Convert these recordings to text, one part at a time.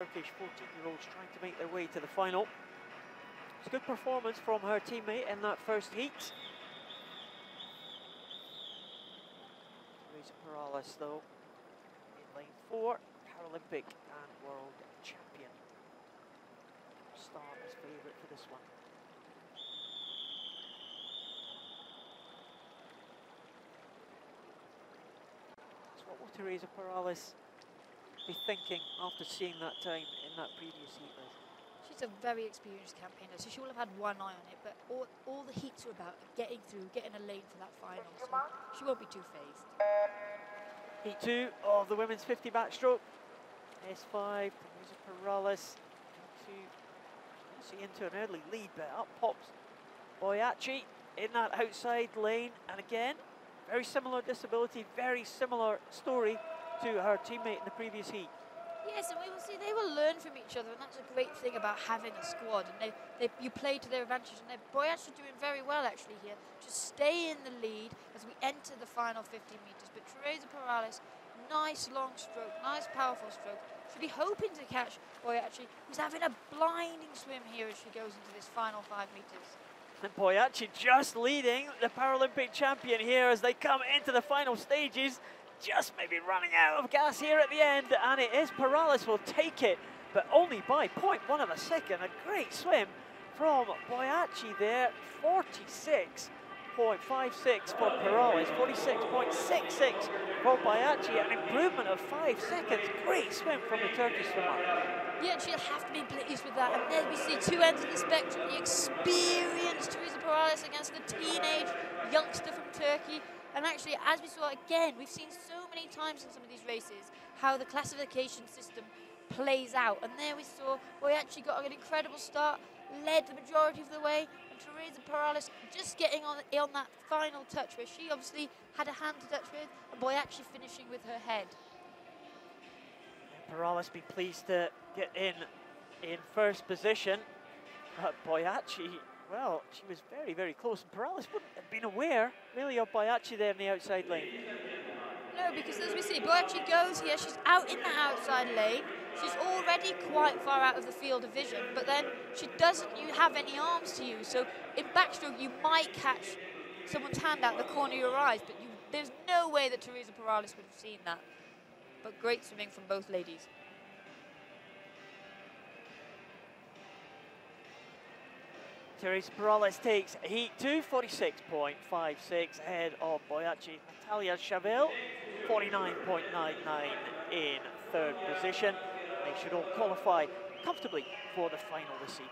Turkish 14-year-olds trying to make their way to the final. It's a good performance from her teammate in that first heat. Teresa Perales, though, in lane four, Paralympic and world champion. Start as favourite for this one. So what will Teresa Perales be thinking after seeing that time in that previous heat race? She's a very experienced campaigner, so she will have had one eye on it, but all, all the heats are about getting through, getting a lane for that final, so she won't be too phased. Heat two of the women's 50 backstroke. S5, Teresa Perales into, into an early lead, but up pops Boyaci in that outside lane, and again, very similar disability, very similar story to her teammate in the previous heat. Yes, and we will see they will learn from each other, and that's a great thing about having a squad. And they, they you play to their advantage, and they're actually doing very well actually here to stay in the lead as we enter the final 50 meters. But Teresa Perales, nice long stroke, nice powerful stroke. Should be hoping to catch Boyaci, who's having a blinding swim here as she goes into this final five meters. And Boyaci just leading the Paralympic champion here as they come into the final stages just maybe running out of gas here at the end, and it is Perales will take it, but only by 0.1 of a second. A great swim from Boyaci there, 46.56 for Perales, 46.66 for Boyaci, an improvement of five seconds. Great swim from the Turkish swimmer. Yeah, and she'll have to be pleased with that. And there we see two ends of the spectrum, the experienced Teresa Perales against the teenage youngster from Turkey. And actually, as we saw again, we've seen so many times in some of these races how the classification system plays out. And there we saw we actually got an incredible start, led the majority of the way, and Teresa Perales just getting on, on that final touch where she obviously had a hand to touch with, and Boyaci finishing with her head. Perales be pleased to get in in first position, uh, but Boyaci well, she was very, very close. And Perales wouldn't have been aware, really, of Boyaci there in the outside lane. No, because as we see, Boyaci goes here. She's out in the outside lane. She's already quite far out of the field of vision, but then she doesn't you have any arms to use. So in backstroke, you might catch someone's hand out the corner of your eyes, but you, there's no way that Teresa Perales would have seen that. But great swimming from both ladies. Teresa Perales takes heat 2, 46.56 ahead of Boyaci. Natalia Shavel, 49.99 in third position. They should all qualify comfortably for the final this evening.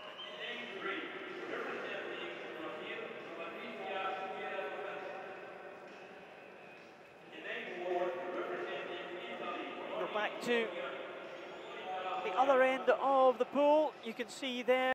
Go back to the other end of the pool. You can see there